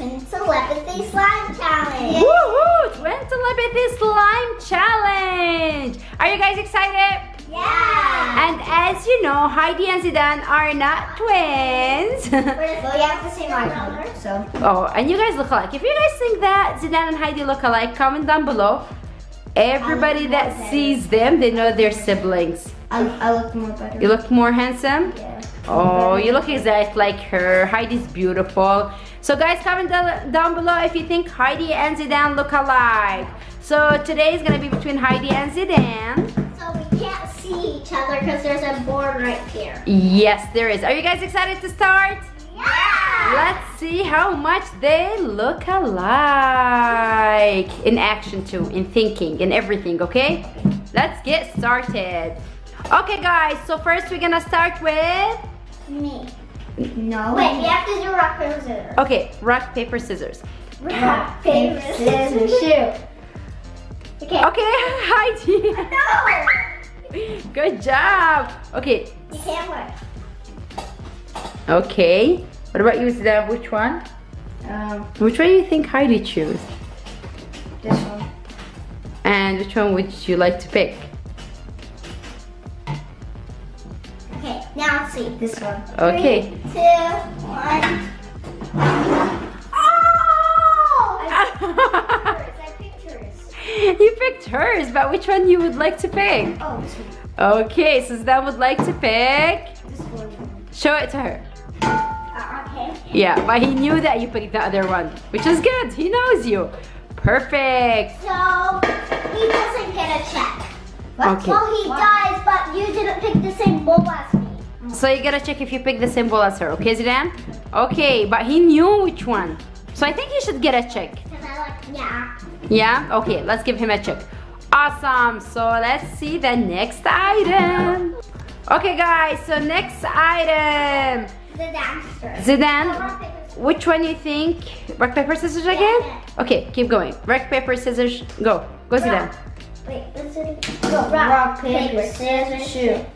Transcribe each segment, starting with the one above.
Twin Telepathy Slime Challenge. Woohoo! Twin Telepathy Slime Challenge! Are you guys excited? Yeah. And as you know, Heidi and Zidane are not twins. well, you have the same eye color, so. oh, and you guys look alike. If you guys think that Zidane and Heidi look alike, comment down below. Everybody that better. sees them, they know they're siblings. I, I look more better. You look more handsome? Yeah. Oh, you look exactly like her. Heidi's beautiful. So guys, comment down below if you think Heidi and Zidane look alike. So today is gonna be between Heidi and Zidane. So we can't see each other because there's a board right here. Yes, there is. Are you guys excited to start? Yeah. Let's see how much they look alike. In action too, in thinking, in everything, okay? Let's get started. Okay guys, so first we're gonna start with... Me. No. Wait, we have to do rock, paper, scissors. Okay, rock, paper, scissors. Rock, paper, scissors, shoot. Okay. Okay, Heidi. No! Good job. Okay, You can't work. okay. What about you, Zidane? Which one? Um, Which one do you think Heidi choose? this one. And which one would you like to pick? Now let's see. This one. Okay. Three, two, one. Oh! I picked hers. you picked hers, but which one you would like to pick? Oh, this one. Okay, so Zidane would like to pick. This one. Show it to her. Uh, okay. Yeah, but he knew that you picked the other one, which is good. He knows you. Perfect. So, he doesn't get a check. Okay. Well, he does, but you didn't pick the same bowl as me. Mm. So you gotta check if you pick the symbol as her, okay, Zidane? Okay, but he knew which one. So I think he should get a check. Because I like, yeah. Yeah? Okay, let's give him a check. Awesome. So let's see the next item. Okay, guys, so next item. The dancer. Zidane, which one you think? Rock, paper, scissors again? Yeah. Okay, keep going. Rock, paper, scissors, go. Go, Zidane. Wait, let's do. Go. Rock, paper, scissors, shoot.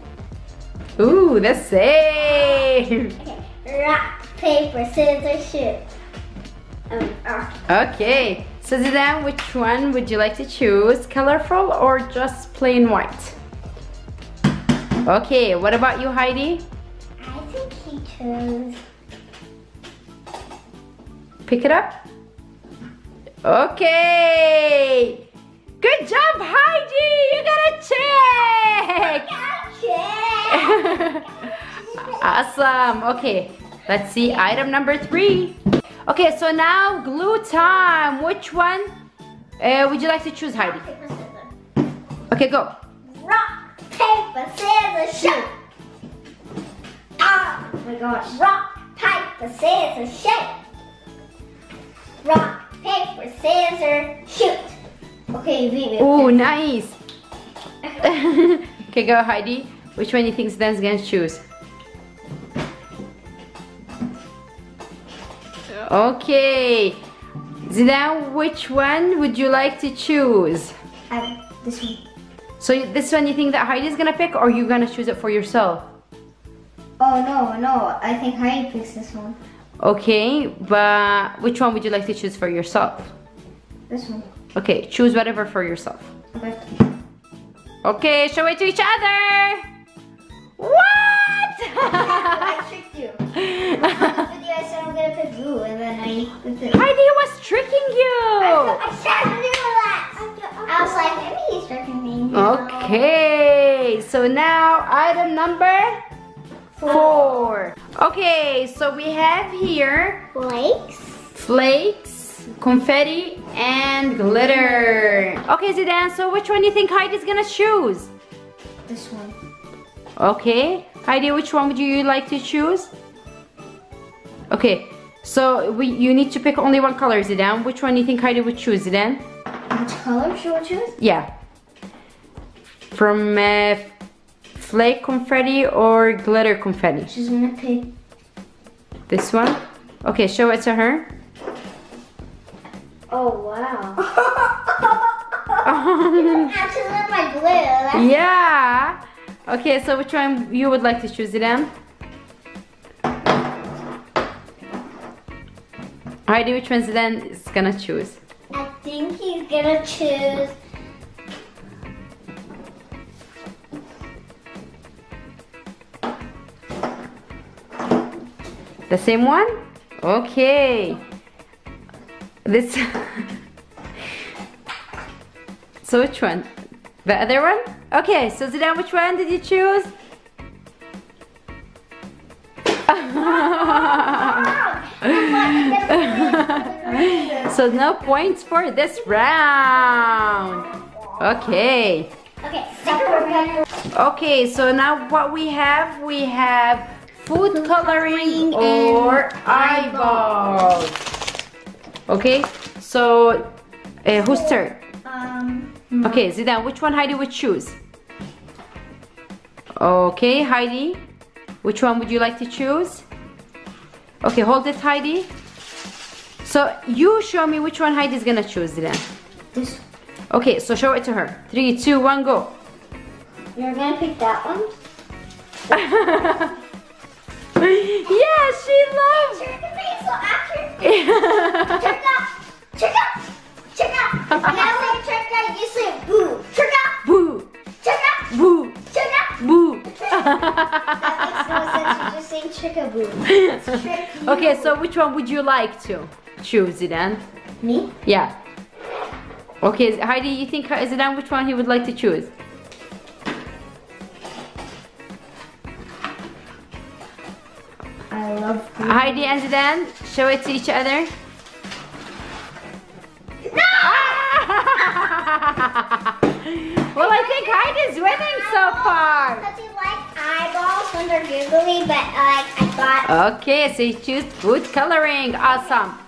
Ooh, the same. Okay. Rock, paper, scissors, shoot. Um, rock. Okay, so Zidane, which one would you like to choose? Colorful or just plain white? Okay, what about you, Heidi? I think he chose. Pick it up. Okay. Good job, Heidi. You got a check. awesome. Okay, let's see item number three. Okay, so now glue time. Which one uh, would you like to choose, Heidi? Rock, paper, scissors. Okay, go. Rock, paper, scissors, shoot. Ah, oh my gosh. Rock, paper, scissors, shoot. Rock, paper, scissors, shoot. Okay, me. Oh, nice. okay, go, Heidi. Which one do you think Zidane's gonna choose? Okay. Zidane, which one would you like to choose? Um, this one. So this one you think that Heidi's gonna pick or you gonna choose it for yourself? Oh no, no. I think Heidi picks this one. Okay, but which one would you like to choose for yourself? This one. Okay, choose whatever for yourself. Okay. Okay, show it to each other. What? I tricked you. Video, I said I'm gonna pick blue, and then I. Heidi was tricking you. I said do that. I was like, maybe he's tricking me. Okay, so now item number four. Okay, so we have here Flakes. flakes, confetti, and glitter. Okay, Zidane, so which one do you think Heidi's gonna choose? This one. Okay, Heidi, which one would you like to choose? Okay, so we you need to pick only one color, Zidane. Which one do you think Heidi would choose, Zidane? Which color should I choose? Yeah. From uh, flake confetti or glitter confetti? She's gonna pick. This one? Okay, show it to her. Oh wow. Actually, my glue. That's yeah. Okay, so which one you would like to choose, Zidane? Heidi, which one Zidane is gonna choose? I think he's gonna choose. The same one? Okay. This. so which one? The other one? Okay, so Zidane, which one did you choose? so no points for this round. Okay. Okay, Okay, so now what we have, we have food coloring coloring or eyeballs. Okay, so uh, whose turn? Um, Okay, Zidane, which one Heidi would choose? Okay, Heidi, which one would you like to choose? Okay, hold it, Heidi. So you show me which one Heidi is gonna choose, Zidane. this. Okay, so show it to her. Three, two, one, go. You're gonna pick that one. yeah, she loves. Check the face so after. chickaboo. okay, so which one would you like to choose, Zidane? Me? Yeah. Okay, Heidi, you think Zidane which one he would like to choose? I love food. Heidi and Zidane, show it to each other. well, I think Heidi's winning so far. Because you like eyeballs when they're googly, but like I thought. Okay, so you choose food coloring. Awesome.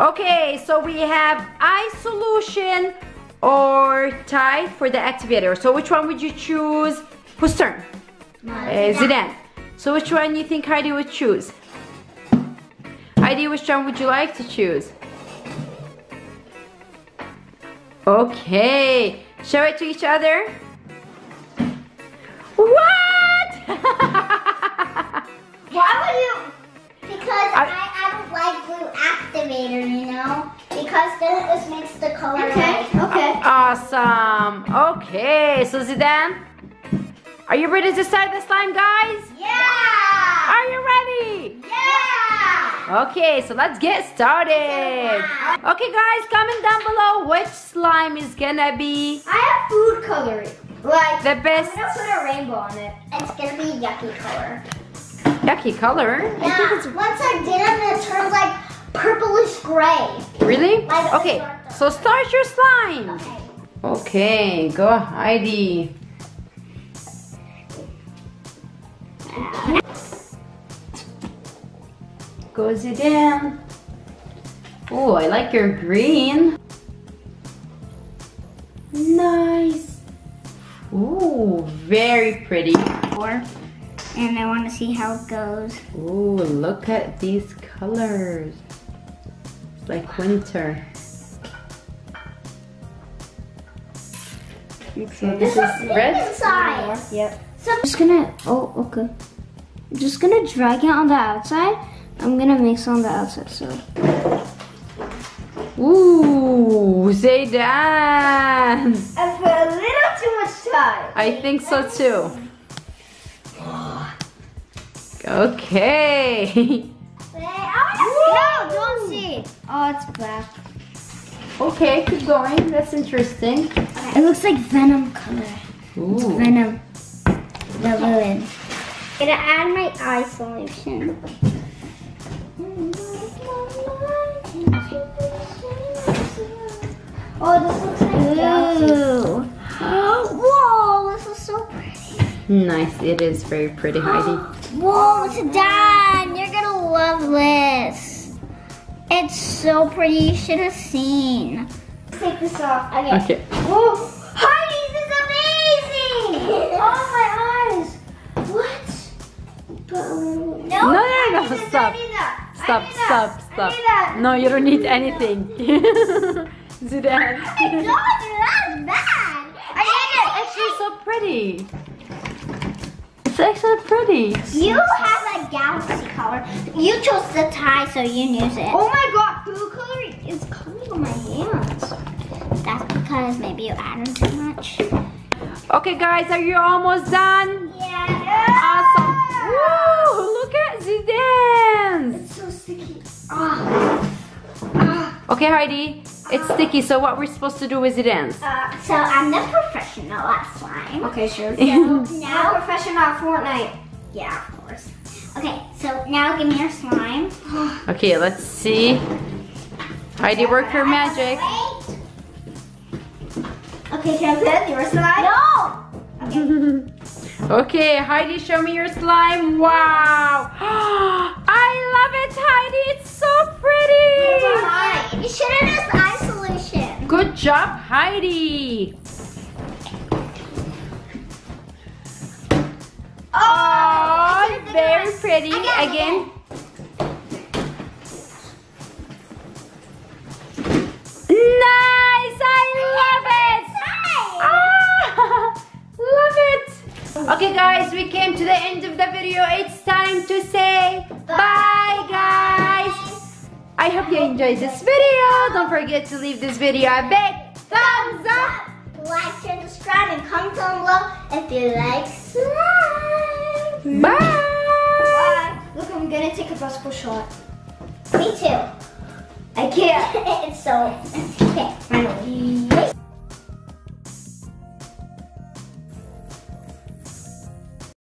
Okay, so we have eye solution or Tide for the activator. So which one would you choose? Whose turn? Uh, Zidane. So which one you think Heidi would choose? Heidi, which one would you like to choose? Okay, show it to each other. What? Why would you? Because I- I, I, don't like blue activator, you know? Because then it just makes the color Okay, like. okay. Awesome. Okay, so Zidane, are you ready to start the slime, guys? Yeah! Are you ready? Yeah! Okay, so let's get started. Okay, guys, comment down below which slime is gonna be I have food coloring. Like, the best I'm gonna put a rainbow on it. it's gonna be yucky color. Yucky color. I Yeah, think it's once I did it, it turns like purplish gray. really Like- okay. So start your slime. Okay. Okay, go Heidi. Goes it in. Oh, I like your green. Nice. Ooh, very pretty. Four. And I want to see how it goes. Ooh, look at these colors. It's like winter. So this is red. Inside. Yep. So I'm just gonna, oh, okay. I'm just gonna drag it on the outside. I'm gonna mix on the outside, so. Ooh, Zidane. I put a little too much time. I think so too. Okay. no, don't see. Oh, it's black. okay, keep going. That's interesting. It looks like venom color. Ooh. Venom. The villain. Gonna add my eye solution. Oh, this looks like Ooh. Whoa, this is so pretty. Nice. It is very pretty, Heidi. Whoa, it's done. You're gonna love this. It's so pretty. You should have seen. Take this off. Okay. Okay. Whoa. Honey, this is amazing. Oh, my eyes. What? Put a little. No, No, no, no, need stop. I need that. I Stop, stop, stop. I need that. No, you don't need anything. Zidane. Oh my God, that's bad. I It's actually so pretty. It's actually pretty. need it. You have a galaxy color. You chose the Tide, so you use it. Oh my god, blue color is coming on my hands. That's because maybe you added too much. Okay, guys, are you almost done? Yeah. Awesome. Woo! Look at Zidane's. It's so sticky. Ah. Ah. Okay, Heidi, it's sticky. So what we're supposed to do with Zidane's? Uh, so I'm the professional at slime. Okay, sure. So Now now, professional at Fortnite. yeah, of course. Okay, so now give me your slime. Okay, let's see. Heidi, work her magic. Okay, can I put your slime? No. Okay. Okay, Heidi, show me your slime. Wow. I love it, Heidi. It's so pretty. You should have used eye solution. Good job, Heidi. Oh, very pretty. Again, Again. Enjoyed this video. Don't forget to leave this video a big thumbs up. Like, share, subscribe, and comment down below if you like slime. Bye. Bye. Look, I'm gonna take a basketball shot. Me too. I can't. it's so okay. Finally.